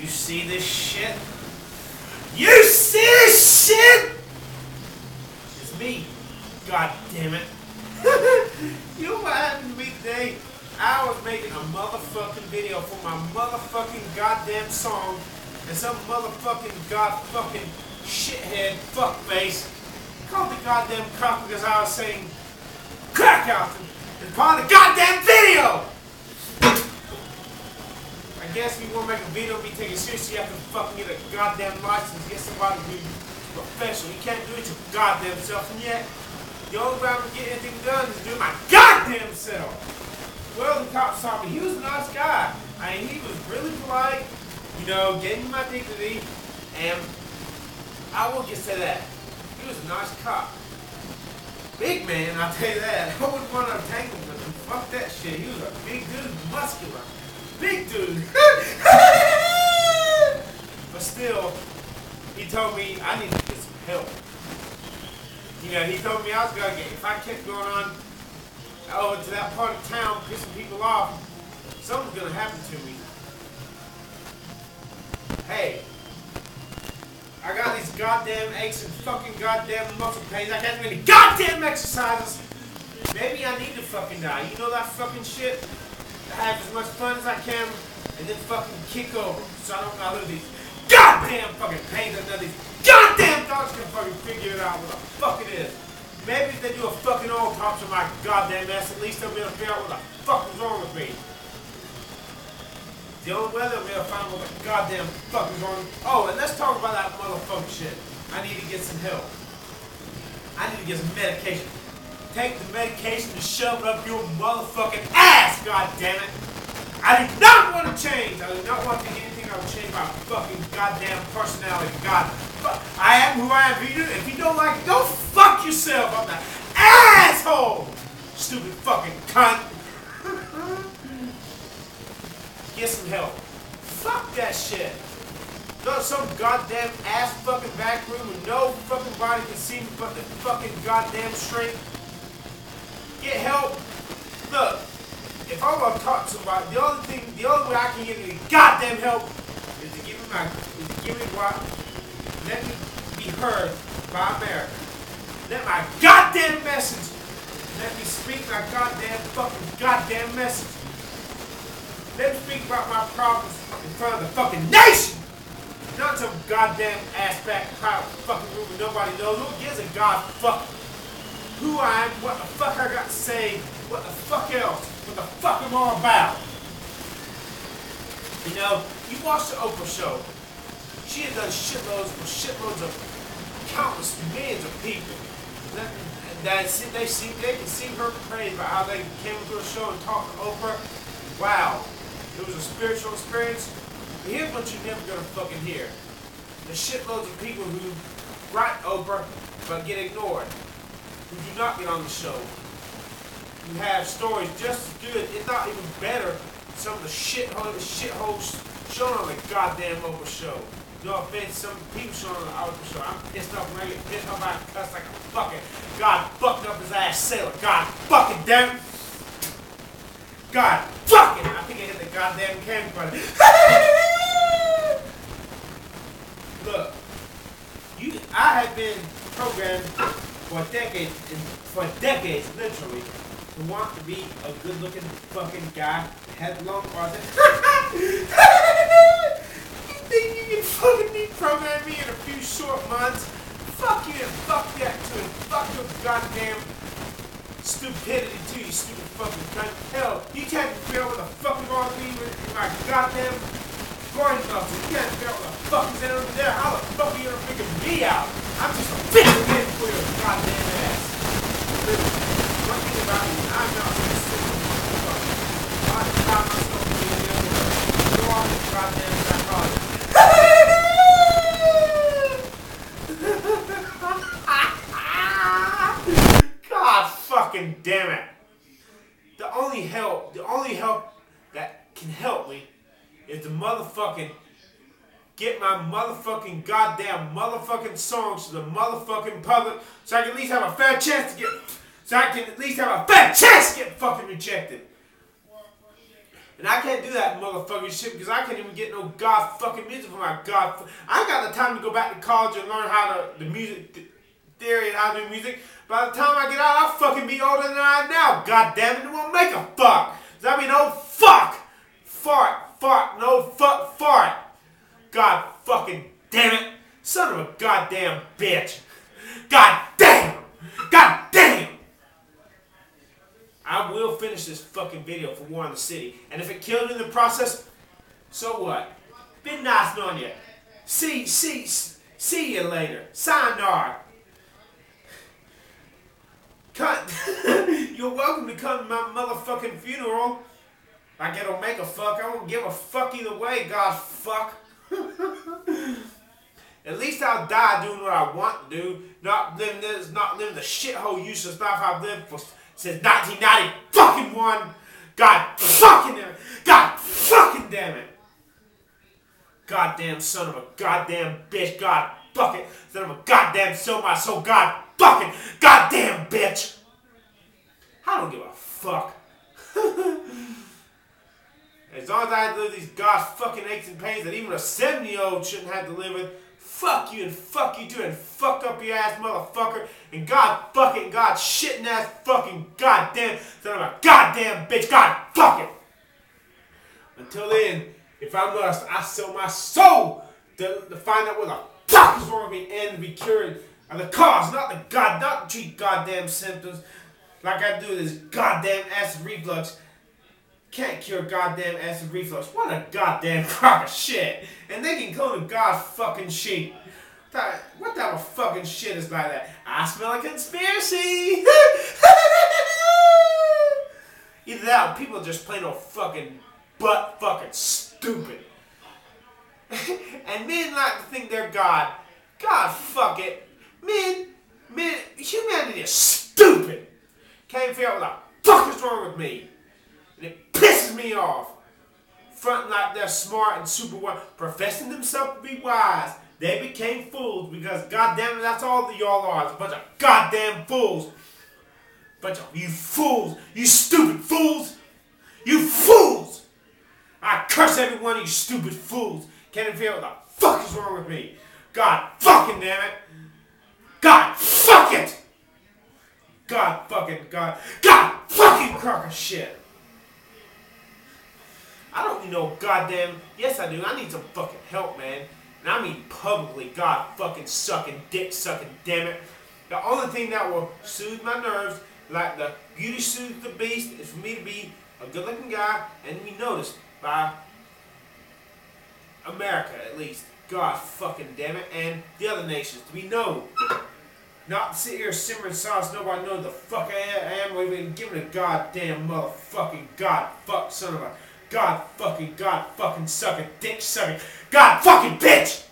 You see this shit? You see this shit? It's me. God damn it. you what me today? I was making a motherfucking video for my motherfucking goddamn song, and some motherfucking god fucking shithead fuckface called the goddamn cop because I was saying crack house as part of the goddamn video! I guess if you want to make a video be taken seriously, you have to fucking get a goddamn license, get somebody to be professional. You can't do it your goddamn self, and yet the only way I'm gonna get anything done is do my goddamn self. Well, the cop saw me. He was a nice guy. I mean, he was really polite, you know, gave me my dignity, and I will just say that. He was a nice cop. Big man, I'll tell you that. I wouldn't want to tangle with him. Fuck that shit. He was a big dude, muscular. Big dude. but still, he told me I need to get some help. You know, he told me I was gonna get if I kept going on over to that part of town pissing people off, something's gonna happen to me. Hey, I got these goddamn aches and fucking goddamn muscle pains. I can't do any goddamn exercises. Maybe I need to fucking die. You know that fucking shit? I have as much fun as I can and then fucking kick over so I don't know these goddamn fucking pains and none of these goddamn dogs can fucking figure it out what the fuck it is. Maybe if they do a fucking autopsy on my goddamn ass, at least they'll be able to figure out what the fuck was wrong with me. The only way they'll be able to find what the goddamn fuck is wrong. Oh, and let's talk about that motherfucking shit. I need to get some help. I need to get some medication. Take the medication and shove it up your motherfucking ass, goddammit! I do not want to change. I do not want to get anything I will change my fucking goddamn personality. God, fuck. I am who I am. If you, do, if you don't like it, go fuck yourself. I'm the asshole. Stupid fucking cunt. Get some help. Fuck that shit. Go some goddamn ass fucking back room with no fucking body can see me but the fucking goddamn strength. Get help. Look, if I'm gonna talk to somebody, the only thing, the only way I can get any goddamn help is to give me my, is to give me what, let me be heard by America. Let my goddamn message, let me speak my goddamn fucking goddamn message. Let me speak about my problems in front of the fucking nation. Not some goddamn ass back crowd fucking room nobody knows. Who gives a god fuck who I am, what the fuck I got to say, what the fuck else, what the fuck am I about? You know, you watch the Oprah show. She has done shitloads and shitloads of countless millions of people. That, that they see they can sing her praise about how they came to a show and talked to Oprah. Wow. It was a spiritual experience. But here's what you're never gonna fucking hear. The shitloads of people who write Oprah but get ignored who do not get on the show, who have stories just as good, if not even better, some of the shithole shitholes shown on the goddamn local show. No offense, some people shown on the Oprah show. I'm pissed off when I get pissed off. Cuss like a fucking God fucked up his ass sailor. God fucking damn. God fucking. I think I hit the goddamn camera button. Look, you. I have been programmed for decades, for decades, literally, to want to be a good-looking fucking guy, headlong arms. you think you can fucking deprogram me in a few short months? Fuck you and fuck that too. Fuck your goddamn stupidity too, you stupid fucking cunt. Hell, you can't figure out what the fuck is wrong with me with my goddamn groin muscles. You can't figure out what the fuck is in over there. How the fuck are you gonna figure me out? I'm just a bitch kid for your goddamn ass. Listen, one thing about me, I'm not gonna sit with motherfucker. I try myself to be a young girl. Go on this goddamn psychologist. God fucking damn it. The only help, the only help that can help me is the motherfucking get my motherfucking goddamn motherfucking songs to the motherfucking public so I can at least have a fair chance to get so I can at least have a fair chance to get fucking rejected. And I can't do that motherfucking shit because I can't even get no god fucking music from my god. I ain't got the time to go back to college and learn how to the music th- theory and how to do music. By the time I get out, I'll fucking be older than I am now. God damn it, it won't make a fuck. Does that mean no fuck? Fart, fart, no fuck, fart. God fucking damn it. Son of a goddamn bitch. God damn. God damn. I will finish this fucking video for War on the City. And if it killed in the process, so what? Been nice knowing you. See, see, see you later. Sign Sayonara. Cut. You're welcome to come to my motherfucking funeral. It'll make a fuck. I won't give a fuck either way, god fuck. At least I'll die doing what I want to do, not living this, not living the shithole useless life I've lived for since 1990 fucking one. God fucking damn it. God fucking damn it. Goddamn son of a goddamn bitch. God fucking son of a goddamn so my soul. God fucking goddamn bitch. I don't give a fuck. as long as I live these god fucking aches and pains that even a 70 year old shouldn't have to live with, Fuck you and fuck you too and fuck up your ass motherfucker and God fucking God shitting ass fucking goddamn son of a goddamn bitch. God fuck it. Until then, if I must, I sell my soul to, to find out what the fuck is wrong with me and to be cured of the cause, not the god, not to treat goddamn symptoms like I do this goddamn acid reflux can't cure goddamn acid reflux. What a goddamn crock of shit. And they can call it god fucking sheep. What type of fucking shit is like that? I smell a conspiracy. Either that or people just plain old fucking butt fucking stupid. and men like to think they're God. God fuck it. Men, men, humanity is stupid. Can't figure out what the fuck is wrong with me. And it pisses me off. Fronting like they're smart and super wise, professing themselves to be wise. They became fools because goddamn it, that's all that y'all are. It's a bunch of goddamn fools. Bunch of you fools. You stupid fools. You fools. I curse every one of you stupid fools. Can't out what the fuck is wrong with me. God fucking damn it. God fuck it. God fucking God. God fucking crock of shit. I don't need no goddamn. Yes, I do. I need some fucking help, man. And I mean publicly, God fucking sucking, dick sucking, damn it. The only thing that will soothe my nerves, like the beauty soothes the beast, is for me to be a good looking guy and be noticed by America, at least. God fucking damn it. And the other nations, to be known. Not sit here simmering sauce, nobody knows the fuck I am, or even giving a goddamn motherfucking god fuck son of a God fucking, God fucking sucking, dick sucking, God fucking bitch!